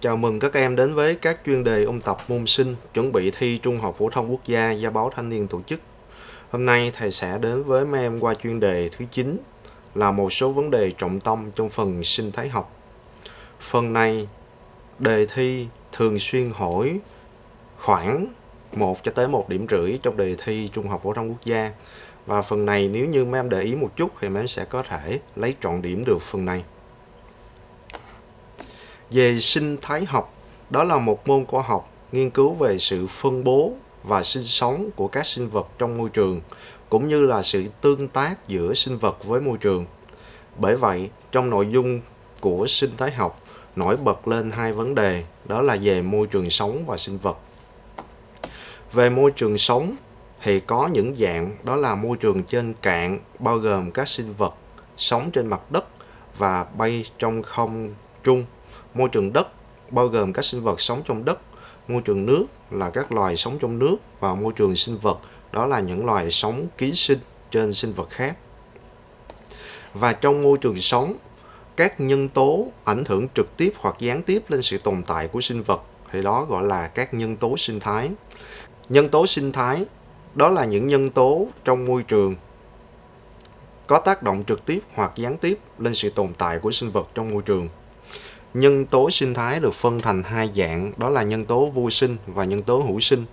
Chào mừng các em đến với các chuyên đề ôn tập môn sinh, chuẩn bị thi Trung học phổ thông quốc gia do báo Thanh niên tổ chức. Hôm nay thầy sẽ đến với mấy em qua chuyên đề thứ 9 là một số vấn đề trọng tâm trong phần sinh thái học. Phần này, đề thi thường xuyên hỏi khoảng 1 cho tới 1 điểm rưỡi trong đề thi Trung học phổ thông quốc gia. Và phần này nếu như mấy em để ý một chút thì mấy em sẽ có thể lấy trọn điểm được phần này về sinh thái học. Đó là một môn khoa học nghiên cứu về sự phân bố và sinh sống của các sinh vật trong môi trường, cũng như là sự tương tác giữa sinh vật với môi trường. Bởi vậy, trong nội dung của sinh thái học, nổi bật lên hai vấn đề, đó là về môi trường sống và sinh vật. Về môi trường sống thì có những dạng, đó là môi trường trên cạn, bao gồm các sinh vật sống trên mặt đất và bay trong không trung. Môi trường đất bao gồm các sinh vật sống trong đất, môi trường nước là các loài sống trong nước và môi trường sinh vật đó là những loài sống ký sinh trên sinh vật khác. Và trong môi trường sống, các nhân tố ảnh hưởng trực tiếp hoặc gián tiếp lên sự tồn tại của sinh vật thì đó gọi là các nhân tố sinh thái. Nhân tố sinh thái đó là những nhân tố trong môi trường có tác động trực tiếp hoặc gián tiếp lên sự tồn tại của sinh vật trong môi trường. Nhân tố sinh thái được phân thành hai dạng, đó là nhân tố vô sinh và nhân tố hữu sinh.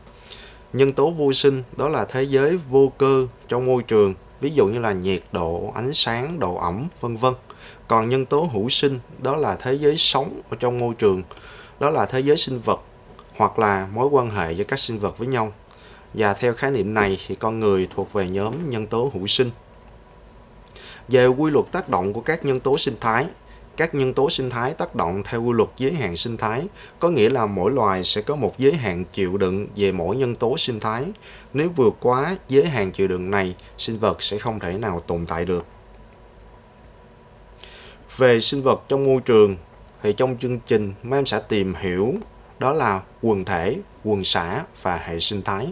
Nhân tố vô sinh đó là thế giới vô cơ trong môi trường, ví dụ như là nhiệt độ, ánh sáng, độ ẩm, vân vân. Còn nhân tố hữu sinh đó là thế giới sống ở trong môi trường, đó là thế giới sinh vật hoặc là mối quan hệ giữa các sinh vật với nhau. Và theo khái niệm này thì con người thuộc về nhóm nhân tố hữu sinh. Về quy luật tác động của các nhân tố sinh thái các nhân tố sinh thái tác động theo quy luật giới hạn sinh thái, có nghĩa là mỗi loài sẽ có một giới hạn chịu đựng về mỗi nhân tố sinh thái. Nếu vượt quá giới hạn chịu đựng này, sinh vật sẽ không thể nào tồn tại được. Về sinh vật trong môi trường, thì trong chương trình mấy em sẽ tìm hiểu đó là quần thể, quần xã và hệ sinh thái.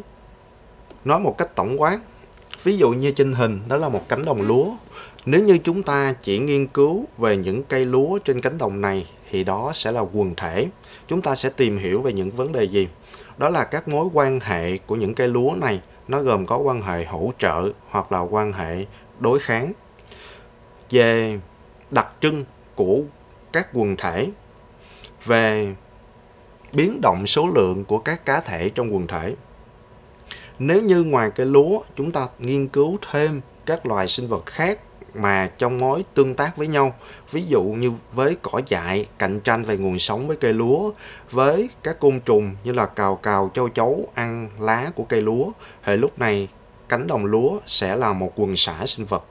Nói một cách tổng quát, ví dụ như trên hình đó là một cánh đồng lúa nếu như chúng ta chỉ nghiên cứu về những cây lúa trên cánh đồng này thì đó sẽ là quần thể. Chúng ta sẽ tìm hiểu về những vấn đề gì? Đó là các mối quan hệ của những cây lúa này nó gồm có quan hệ hỗ trợ hoặc là quan hệ đối kháng. Về đặc trưng của các quần thể, về biến động số lượng của các cá thể trong quần thể. Nếu như ngoài cây lúa, chúng ta nghiên cứu thêm các loài sinh vật khác mà trong mối tương tác với nhau. Ví dụ như với cỏ dại, cạnh tranh về nguồn sống với cây lúa, với các côn trùng như là cào cào, châu chấu, ăn lá của cây lúa thì lúc này cánh đồng lúa sẽ là một quần xã sinh vật.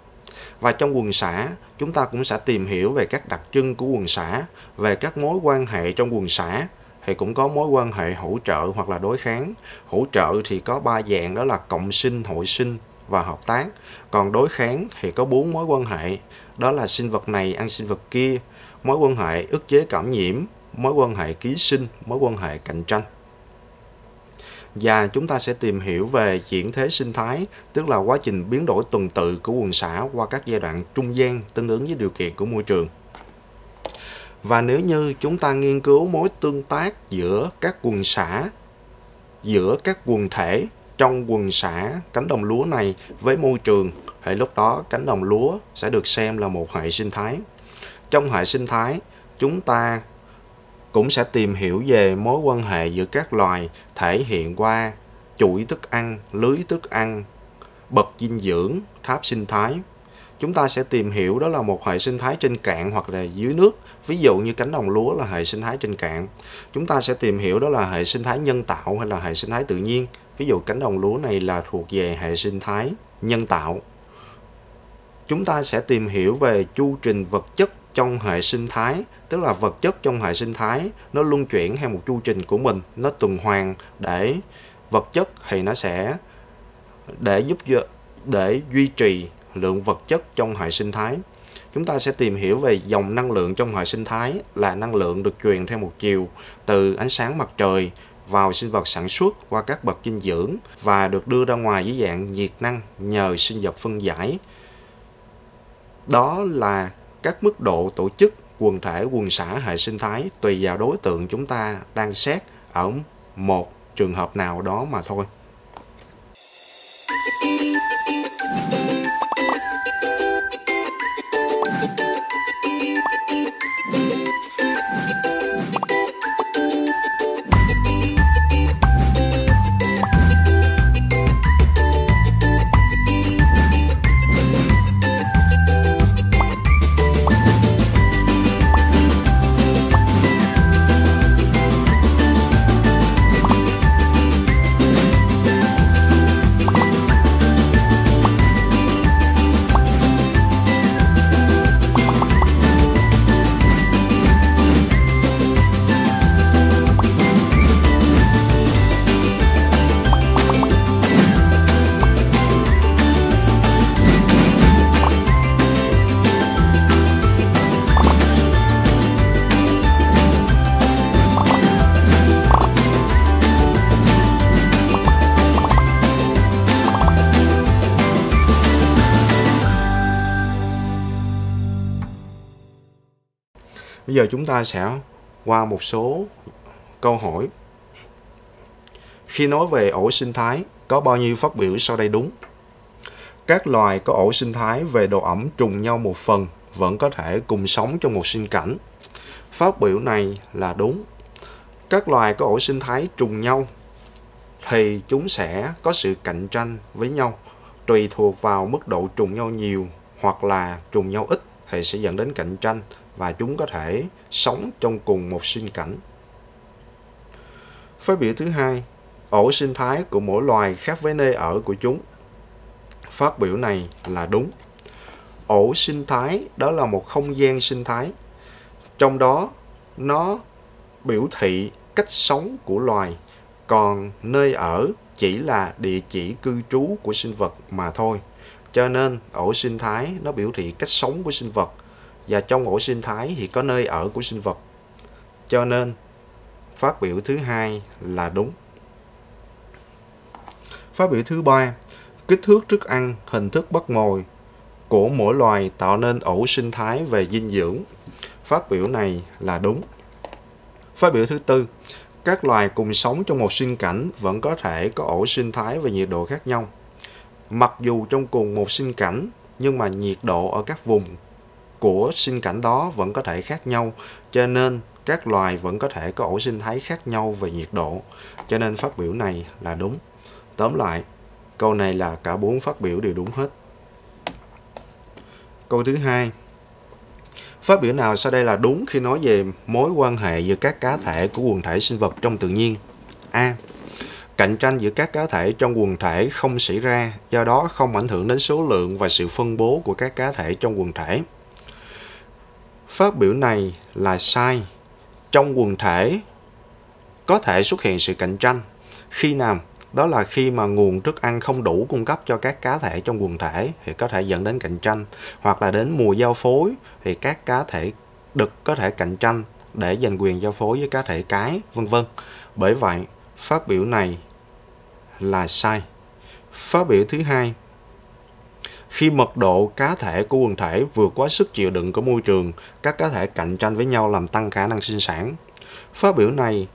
Và trong quần xã chúng ta cũng sẽ tìm hiểu về các đặc trưng của quần xã về các mối quan hệ trong quần xã thì cũng có mối quan hệ hỗ trợ hoặc là đối kháng. Hỗ trợ thì có ba dạng, đó là cộng sinh, hội sinh và hợp tác. Còn đối kháng thì có bốn mối quan hệ, đó là sinh vật này ăn sinh vật kia, mối quan hệ ức chế cảm nhiễm, mối quan hệ ký sinh, mối quan hệ cạnh tranh. Và chúng ta sẽ tìm hiểu về chuyển thế sinh thái, tức là quá trình biến đổi tuần tự của quần xã qua các giai đoạn trung gian tương ứng với điều kiện của môi trường. Và nếu như chúng ta nghiên cứu mối tương tác giữa các quần xã, giữa các quần thể trong quần xã cánh đồng lúa này với môi trường thì lúc đó cánh đồng lúa sẽ được xem là một hệ sinh thái. Trong hệ sinh thái, chúng ta cũng sẽ tìm hiểu về mối quan hệ giữa các loài thể hiện qua chuỗi thức ăn, lưới thức ăn, bậc dinh dưỡng, tháp sinh thái. Chúng ta sẽ tìm hiểu đó là một hệ sinh thái trên cạn hoặc là dưới nước. Ví dụ như cánh đồng lúa là hệ sinh thái trên cạn. Chúng ta sẽ tìm hiểu đó là hệ sinh thái nhân tạo hay là hệ sinh thái tự nhiên. Ví dụ cánh đồng lúa này là thuộc về hệ sinh thái nhân tạo. Chúng ta sẽ tìm hiểu về chu trình vật chất trong hệ sinh thái, tức là vật chất trong hệ sinh thái nó luân chuyển theo một chu trình của mình, nó tuần hoàn để vật chất thì nó sẽ để giúp để duy trì lượng vật chất trong hệ sinh thái. Chúng ta sẽ tìm hiểu về dòng năng lượng trong hệ sinh thái là năng lượng được truyền theo một chiều từ ánh sáng mặt trời vào sinh vật sản xuất qua các bậc dinh dưỡng và được đưa ra ngoài dưới dạng nhiệt năng nhờ sinh vật phân giải. Đó là các mức độ tổ chức quần thể, quần xã, hệ sinh thái tùy vào đối tượng chúng ta đang xét ở một trường hợp nào đó mà thôi. Bây giờ chúng ta sẽ qua một số câu hỏi. Khi nói về ổ sinh thái, có bao nhiêu phát biểu sau đây đúng? Các loài có ổ sinh thái về độ ẩm trùng nhau một phần vẫn có thể cùng sống trong một sinh cảnh. Phát biểu này là đúng. Các loài có ổ sinh thái trùng nhau thì chúng sẽ có sự cạnh tranh với nhau tùy thuộc vào mức độ trùng nhau nhiều hoặc là trùng nhau ít thì sẽ dẫn đến cạnh tranh và chúng có thể sống trong cùng một sinh cảnh. Phát biểu thứ hai, ổ sinh thái của mỗi loài khác với nơi ở của chúng. Phát biểu này là đúng. Ổ sinh thái đó là một không gian sinh thái. Trong đó nó biểu thị cách sống của loài, còn nơi ở chỉ là địa chỉ cư trú của sinh vật mà thôi. Cho nên ổ sinh thái nó biểu thị cách sống của sinh vật và trong ổ sinh thái thì có nơi ở của sinh vật. Cho nên phát biểu thứ hai là đúng. Phát biểu thứ ba, kích thước thức ăn, hình thức bắt mồi của mỗi loài tạo nên ổ sinh thái về dinh dưỡng. Phát biểu này là đúng. Phát biểu thứ tư, các loài cùng sống trong một sinh cảnh vẫn có thể có ổ sinh thái về nhiệt độ khác nhau. Mặc dù trong cùng một sinh cảnh, nhưng mà nhiệt độ ở các vùng của sinh cảnh đó vẫn có thể khác nhau, cho nên các loài vẫn có thể có ổ sinh thái khác nhau về nhiệt độ. Cho nên phát biểu này là đúng. Tóm lại, câu này là cả bốn phát biểu đều đúng hết. Câu thứ hai. Phát biểu nào sau đây là đúng khi nói về mối quan hệ giữa các cá thể của quần thể sinh vật trong tự nhiên? A. Cạnh tranh giữa các cá thể trong quần thể không xảy ra, do đó không ảnh hưởng đến số lượng và sự phân bố của các cá thể trong quần thể. Phát biểu này là sai. Trong quần thể có thể xuất hiện sự cạnh tranh. Khi nào? Đó là khi mà nguồn thức ăn không đủ cung cấp cho các cá thể trong quần thể thì có thể dẫn đến cạnh tranh. Hoặc là đến mùa giao phối thì các cá thể đực có thể cạnh tranh để giành quyền giao phối với cá thể cái, vân vân. Bởi vậy, phát biểu này là sai. Phát biểu thứ hai, khi mật độ cá thể của quần thể vượt quá sức chịu đựng của môi trường, các cá thể cạnh tranh với nhau làm tăng khả năng sinh sản. Phát biểu này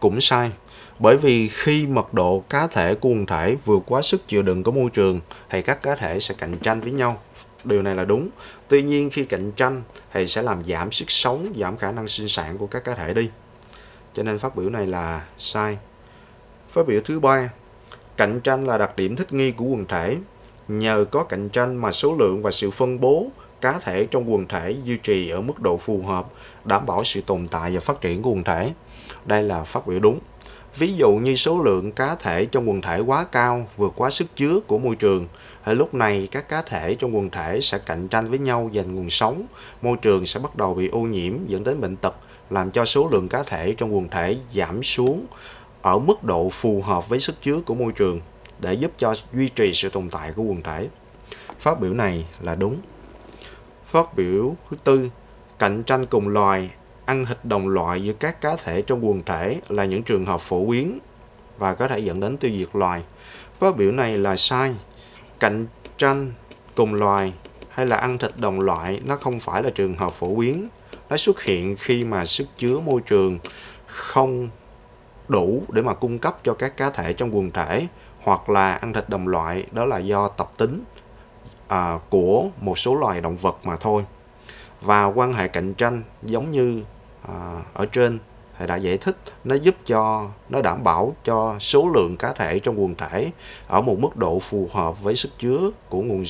cũng sai, bởi vì khi mật độ cá thể của quần thể vượt quá sức chịu đựng của môi trường, thì các cá thể sẽ cạnh tranh với nhau. Điều này là đúng. Tuy nhiên khi cạnh tranh thì sẽ làm giảm sức sống, giảm khả năng sinh sản của các cá thể đi. Cho nên phát biểu này là sai. Phát biểu thứ ba, cạnh tranh là đặc điểm thích nghi của quần thể Nhờ có cạnh tranh mà số lượng và sự phân bố cá thể trong quần thể duy trì ở mức độ phù hợp, đảm bảo sự tồn tại và phát triển của quần thể. Đây là phát biểu đúng. Ví dụ như số lượng cá thể trong quần thể quá cao, vượt quá sức chứa của môi trường, ở lúc này các cá thể trong quần thể sẽ cạnh tranh với nhau giành nguồn sống, môi trường sẽ bắt đầu bị ô nhiễm dẫn đến bệnh tật, làm cho số lượng cá thể trong quần thể giảm xuống ở mức độ phù hợp với sức chứa của môi trường để giúp cho duy trì sự tồn tại của quần thể. Phát biểu này là đúng. Phát biểu thứ tư, cạnh tranh cùng loài, ăn thịt đồng loại giữa các cá thể trong quần thể là những trường hợp phổ biến và có thể dẫn đến tiêu diệt loài. Phát biểu này là sai. Cạnh tranh cùng loài hay là ăn thịt đồng loại nó không phải là trường hợp phổ biến. nó xuất hiện khi mà sức chứa môi trường không đủ để mà cung cấp cho các cá thể trong quần thể hoặc là ăn thịt đồng loại đó là do tập tính à, của một số loài động vật mà thôi. Và quan hệ cạnh tranh giống như à, ở trên thầy đã giải thích nó giúp cho nó đảm bảo cho số lượng cá thể trong quần thể ở một mức độ phù hợp với sức chứa của nguồn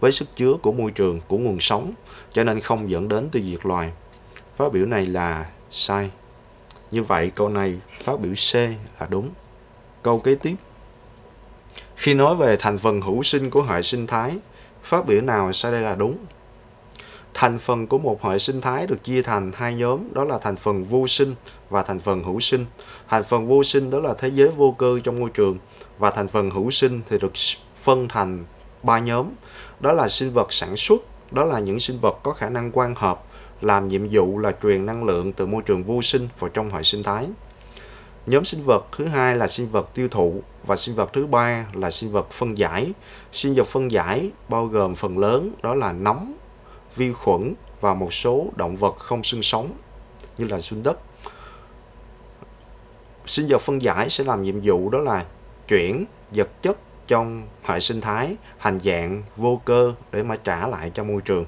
với sức chứa của môi trường của nguồn sống cho nên không dẫn đến tiêu diệt loài. Phát biểu này là sai. Như vậy câu này phát biểu C là đúng. Câu kế tiếp khi nói về thành phần hữu sinh của hệ sinh thái, phát biểu nào sau đây là đúng? Thành phần của một hệ sinh thái được chia thành hai nhóm, đó là thành phần vô sinh và thành phần hữu sinh. Thành phần vô sinh đó là thế giới vô cơ trong môi trường và thành phần hữu sinh thì được phân thành ba nhóm. Đó là sinh vật sản xuất, đó là những sinh vật có khả năng quan hợp, làm nhiệm vụ là truyền năng lượng từ môi trường vô sinh vào trong hệ sinh thái. Nhóm sinh vật thứ hai là sinh vật tiêu thụ và sinh vật thứ ba là sinh vật phân giải sinh vật phân giải bao gồm phần lớn đó là nấm, vi khuẩn và một số động vật không sinh sống, như là sinh đất. Sinh vật phân giải sẽ làm nhiệm vụ đó là chuyển vật chất trong hệ sinh thái thành dạng vô cơ để mà trả lại cho môi trường.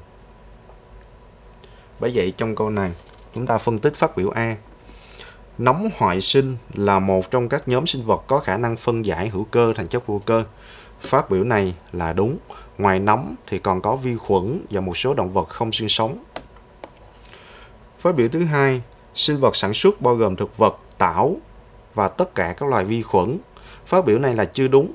Bởi vậy trong câu này, chúng ta phân tích phát biểu A. Nấm hoại sinh là một trong các nhóm sinh vật có khả năng phân giải hữu cơ thành chất vô cơ. Phát biểu này là đúng Ngoài nấm thì còn có vi khuẩn và một số động vật không sinh sống. Phát biểu thứ hai, sinh vật sản xuất bao gồm thực vật, tảo và tất cả các loài vi khuẩn. Phát biểu này là chưa đúng.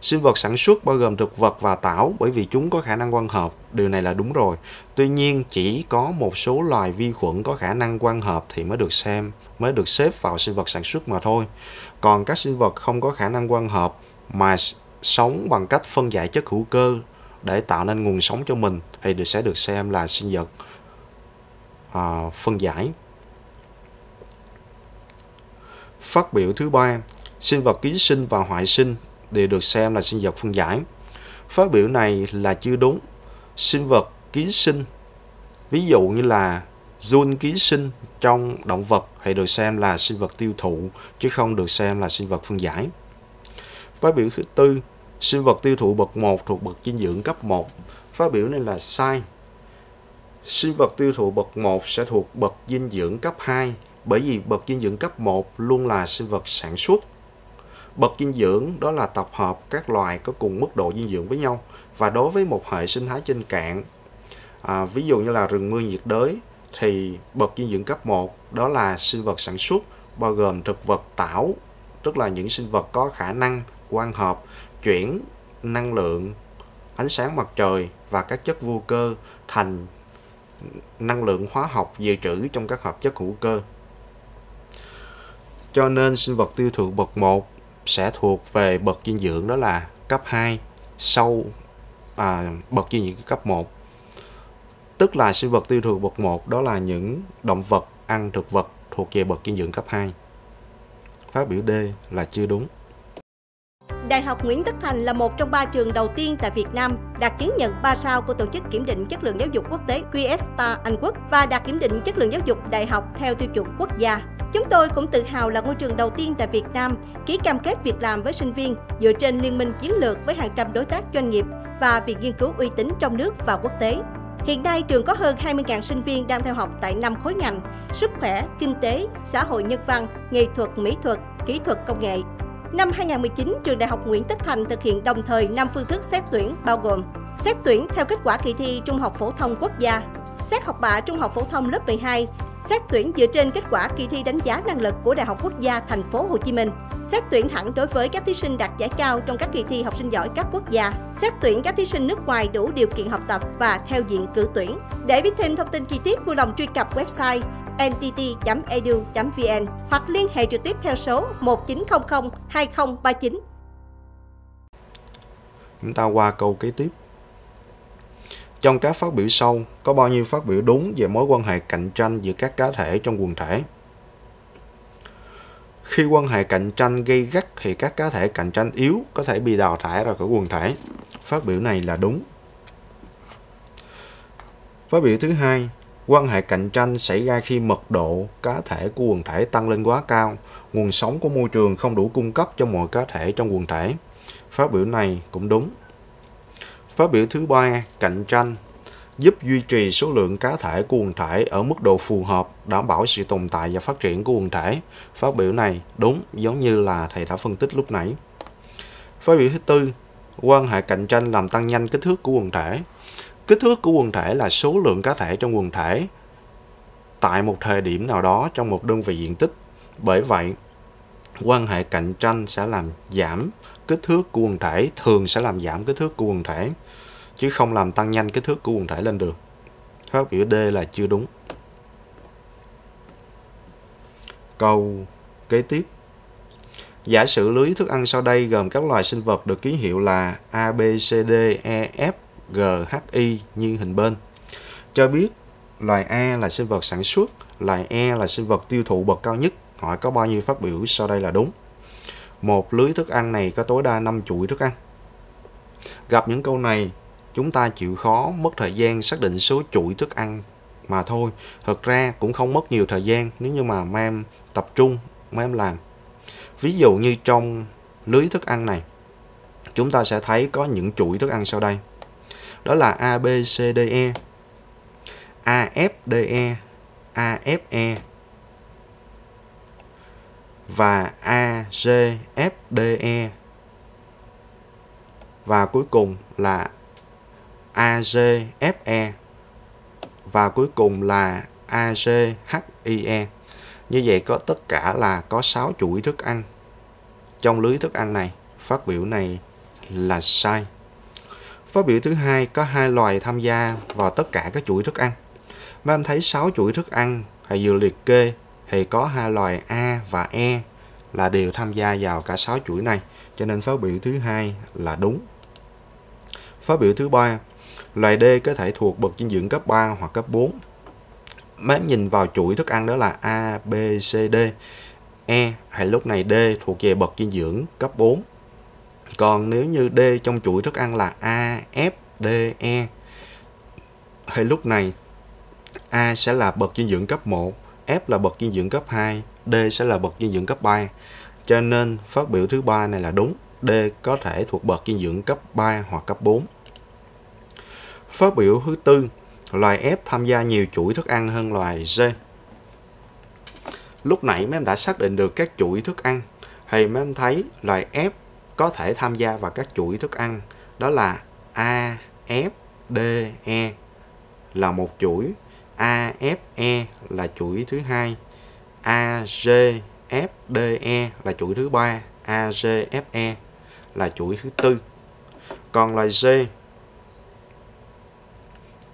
Sinh vật sản xuất bao gồm thực vật và tảo bởi vì chúng có khả năng quang hợp. Điều này là đúng rồi. Tuy nhiên chỉ có một số loài vi khuẩn có khả năng quang hợp thì mới được xem, mới được xếp vào sinh vật sản xuất mà thôi. Còn các sinh vật không có khả năng quang hợp mà sống bằng cách phân giải chất hữu cơ để tạo nên nguồn sống cho mình thì sẽ được xem là sinh vật à, phân giải. Phát biểu thứ ba, sinh vật ký sinh và hoại sinh đều được xem là sinh vật phân giải. Phát biểu này là chưa đúng. Sinh vật ký sinh, ví dụ như là Jun ký sinh trong động vật thì được xem là sinh vật tiêu thụ chứ không được xem là sinh vật phân giải. Phát biểu thứ tư, Sinh vật tiêu thụ bậc 1 thuộc bậc dinh dưỡng cấp 1. Phát biểu này là sai. Sinh vật tiêu thụ bậc 1 sẽ thuộc bậc dinh dưỡng cấp 2 bởi vì bậc dinh dưỡng cấp 1 luôn là sinh vật sản xuất. Bậc dinh dưỡng đó là tập hợp các loài có cùng mức độ dinh dưỡng với nhau và đối với một hệ sinh thái trên cạn à, ví dụ như là rừng mưa nhiệt đới thì bậc dinh dưỡng cấp 1 đó là sinh vật sản xuất bao gồm thực vật tảo tức là những sinh vật có khả năng quan hợp chuyển năng lượng ánh sáng mặt trời và các chất vô cơ thành năng lượng hóa học dự trữ trong các hợp chất hữu cơ. Cho nên sinh vật tiêu thụ bậc 1 sẽ thuộc về bậc dinh dưỡng đó là cấp 2 sau à, bậc dinh dưỡng cấp 1. Tức là sinh vật tiêu thụ bậc 1 đó là những động vật ăn thực vật thuộc về bậc dinh dưỡng cấp 2. Phát biểu D là chưa đúng. Đại học Nguyễn Tất Thành là một trong ba trường đầu tiên tại Việt Nam đạt chứng nhận 3 sao của Tổ chức Kiểm định Chất lượng Giáo dục Quốc tế QS Star Anh Quốc và đạt kiểm định chất lượng giáo dục đại học theo tiêu chuẩn quốc gia. Chúng tôi cũng tự hào là ngôi trường đầu tiên tại Việt Nam ký cam kết việc làm với sinh viên dựa trên liên minh chiến lược với hàng trăm đối tác doanh nghiệp và việc nghiên cứu uy tín trong nước và quốc tế. Hiện nay, trường có hơn 20.000 sinh viên đang theo học tại 5 khối ngành sức khỏe, kinh tế, xã hội nhân văn, nghệ thuật, mỹ thuật, kỹ thuật công nghệ, Năm 2019, trường Đại học Nguyễn Tất Thành thực hiện đồng thời 5 phương thức xét tuyển bao gồm xét tuyển theo kết quả kỳ thi Trung học phổ thông quốc gia, xét học bạ Trung học phổ thông lớp 12, xét tuyển dựa trên kết quả kỳ thi đánh giá năng lực của Đại học Quốc gia Thành phố Hồ Chí Minh, xét tuyển thẳng đối với các thí sinh đạt giải cao trong các kỳ thi học sinh giỏi cấp quốc gia, xét tuyển các thí sinh nước ngoài đủ điều kiện học tập và theo diện cử tuyển. Để biết thêm thông tin chi tiết, vui lòng truy cập website ntt.edu.vn e hoặc liên hệ trực tiếp theo số 1900 2039. Chúng ta qua câu kế tiếp. Trong các phát biểu sau, có bao nhiêu phát biểu đúng về mối quan hệ cạnh tranh giữa các cá thể trong quần thể? Khi quan hệ cạnh tranh gây gắt thì các cá thể cạnh tranh yếu có thể bị đào thải ra khỏi quần thể. Phát biểu này là đúng. Phát biểu thứ hai, Quan hệ cạnh tranh xảy ra khi mật độ cá thể của quần thể tăng lên quá cao, nguồn sống của môi trường không đủ cung cấp cho mọi cá thể trong quần thể. Phát biểu này cũng đúng. Phát biểu thứ ba, cạnh tranh giúp duy trì số lượng cá thể của quần thể ở mức độ phù hợp, đảm bảo sự tồn tại và phát triển của quần thể. Phát biểu này đúng giống như là thầy đã phân tích lúc nãy. Phát biểu thứ tư, quan hệ cạnh tranh làm tăng nhanh kích thước của quần thể. Kích thước của quần thể là số lượng cá thể trong quần thể tại một thời điểm nào đó trong một đơn vị diện tích. Bởi vậy, quan hệ cạnh tranh sẽ làm giảm kích thước của quần thể, thường sẽ làm giảm kích thước của quần thể, chứ không làm tăng nhanh kích thước của quần thể lên được. Phát biểu D là chưa đúng. Câu kế tiếp. Giả sử lưới thức ăn sau đây gồm các loài sinh vật được ký hiệu là A, B, C, D, E, F, G, H, I như hình bên. Cho biết loài A là sinh vật sản xuất, loài E là sinh vật tiêu thụ bậc cao nhất. Hỏi có bao nhiêu phát biểu sau đây là đúng. Một lưới thức ăn này có tối đa 5 chuỗi thức ăn. Gặp những câu này, chúng ta chịu khó mất thời gian xác định số chuỗi thức ăn mà thôi. Thật ra cũng không mất nhiều thời gian nếu như mà mấy em tập trung, mấy em làm. Ví dụ như trong lưới thức ăn này, chúng ta sẽ thấy có những chuỗi thức ăn sau đây. Đó là A, B, C, D, E, A, F, D, E, A, F, E và A, G, F, D, E. Và cuối cùng là A, G, F, E. Và cuối cùng là A, G, H, I, E. Như vậy có tất cả là có 6 chuỗi thức ăn. Trong lưới thức ăn này, phát biểu này là sai. Phát biểu thứ hai có hai loài tham gia vào tất cả các chuỗi thức ăn. Mấy anh thấy 6 chuỗi thức ăn hãy vừa liệt kê thì có hai loài A và E là đều tham gia vào cả 6 chuỗi này. Cho nên phát biểu thứ hai là đúng. Phát biểu thứ ba, loài D có thể thuộc bậc dinh dưỡng cấp 3 hoặc cấp 4 mấy nhìn vào chuỗi thức ăn đó là A, B, C, D, E hay lúc này D thuộc về bậc dinh dưỡng cấp 4. Còn nếu như D trong chuỗi thức ăn là A, F, D, E hay lúc này A sẽ là bậc dinh dưỡng cấp 1, F là bậc dinh dưỡng cấp 2, D sẽ là bậc dinh dưỡng cấp 3. Cho nên phát biểu thứ ba này là đúng. D có thể thuộc bậc dinh dưỡng cấp 3 hoặc cấp 4. Phát biểu thứ tư Loài F tham gia nhiều chuỗi thức ăn hơn loài G. Lúc nãy mấy em đã xác định được các chuỗi thức ăn. Thì mấy em thấy loài F có thể tham gia vào các chuỗi thức ăn. Đó là A, F, D, E là một chuỗi. A, F, E là chuỗi thứ hai. A, G, F, D, E là chuỗi thứ ba. A, G, F, E là chuỗi thứ tư. Còn loài G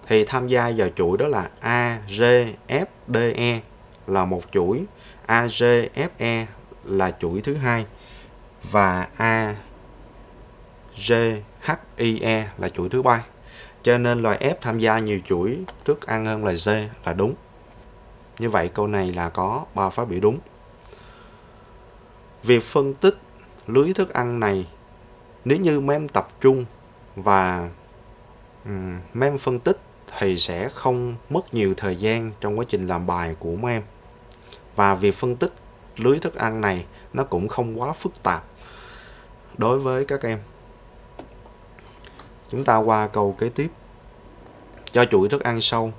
thì tham gia vào chuỗi đó là A, G, F, D, E là một chuỗi, A, G, F, E là chuỗi thứ hai và A, G, H, I, E là chuỗi thứ ba. Cho nên loài F tham gia nhiều chuỗi thức ăn hơn loài G là đúng. Như vậy câu này là có ba phát biểu đúng. Việc phân tích lưới thức ăn này nếu như mem tập trung và um, phân tích thì sẽ không mất nhiều thời gian trong quá trình làm bài của mem. Và việc phân tích lưới thức ăn này nó cũng không quá phức tạp đối với các em. Chúng ta qua câu kế tiếp. Cho chuỗi thức ăn sâu.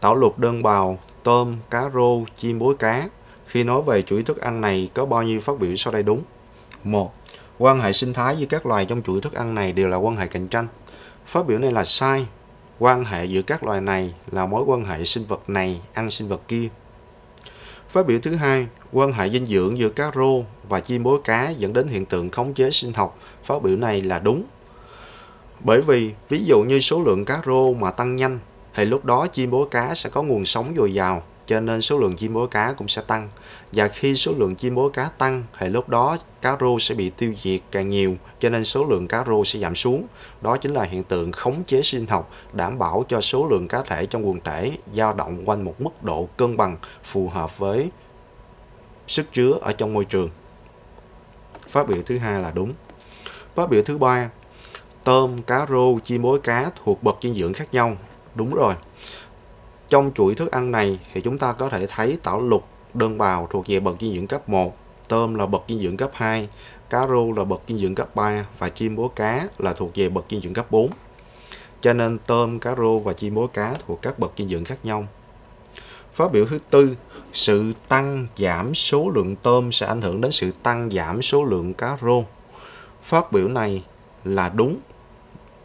Tảo luộc đơn bào, tôm, cá rô, chim bối cá. Khi nói về chuỗi thức ăn này có bao nhiêu phát biểu sau đây đúng? 1. Quan hệ sinh thái giữa các loài trong chuỗi thức ăn này đều là quan hệ cạnh tranh. Phát biểu này là sai Quan hệ giữa các loài này là mối quan hệ sinh vật này ăn sinh vật kia. Phát biểu thứ hai, quan hệ dinh dưỡng giữa cá rô và chim bối cá dẫn đến hiện tượng khống chế sinh học. Phát biểu này là đúng. Bởi vì, ví dụ như số lượng cá rô mà tăng nhanh, thì lúc đó chim bố cá sẽ có nguồn sống dồi dào cho nên số lượng chim bố cá cũng sẽ tăng. Và khi số lượng chim bố cá tăng thì lúc đó cá rô sẽ bị tiêu diệt càng nhiều cho nên số lượng cá rô sẽ giảm xuống. Đó chính là hiện tượng khống chế sinh học đảm bảo cho số lượng cá thể trong quần thể dao động quanh một mức độ cân bằng phù hợp với sức chứa ở trong môi trường. Phát biểu thứ hai là đúng. Phát biểu thứ ba, tôm, cá rô, chim mối cá thuộc bậc dinh dưỡng khác nhau. Đúng rồi trong chuỗi thức ăn này thì chúng ta có thể thấy tảo lục đơn bào thuộc về bậc dinh dưỡng cấp 1, tôm là bậc dinh dưỡng cấp 2, cá rô là bậc dinh dưỡng cấp 3 và chim bố cá là thuộc về bậc dinh dưỡng cấp 4. Cho nên tôm, cá rô và chim bố cá thuộc các bậc dinh dưỡng khác nhau. Phát biểu thứ tư, sự tăng giảm số lượng tôm sẽ ảnh hưởng đến sự tăng giảm số lượng cá rô. Phát biểu này là đúng.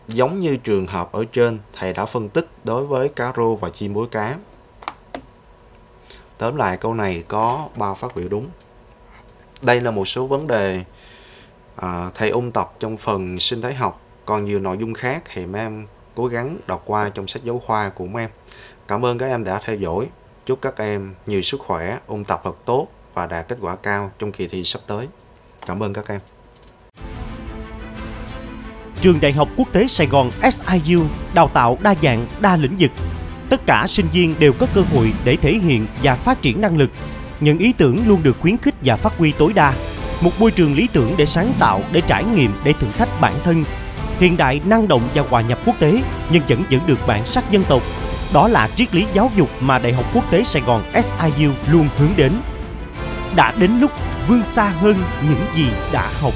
Giống như trường hợp ở trên, thầy đã phân tích đối với cá rô và chim muối cá. Tóm lại câu này có 3 phát biểu đúng. Đây là một số vấn đề à, thầy ôn tập trong phần sinh thái học. Còn nhiều nội dung khác thì mấy em cố gắng đọc qua trong sách giáo khoa của mấy em. Cảm ơn các em đã theo dõi. Chúc các em nhiều sức khỏe, ôn tập thật tốt và đạt kết quả cao trong kỳ thi sắp tới. Cảm ơn các em. Trường Đại học Quốc tế Sài Gòn SIU đào tạo đa dạng, đa lĩnh vực. Tất cả sinh viên đều có cơ hội để thể hiện và phát triển năng lực. Những ý tưởng luôn được khuyến khích và phát huy tối đa. Một môi trường lý tưởng để sáng tạo, để trải nghiệm, để thử thách bản thân. Hiện đại, năng động và hòa nhập quốc tế, nhưng vẫn giữ được bản sắc dân tộc. Đó là triết lý giáo dục mà Đại học Quốc tế Sài Gòn SIU luôn hướng đến. Đã đến lúc vươn xa hơn những gì đã học.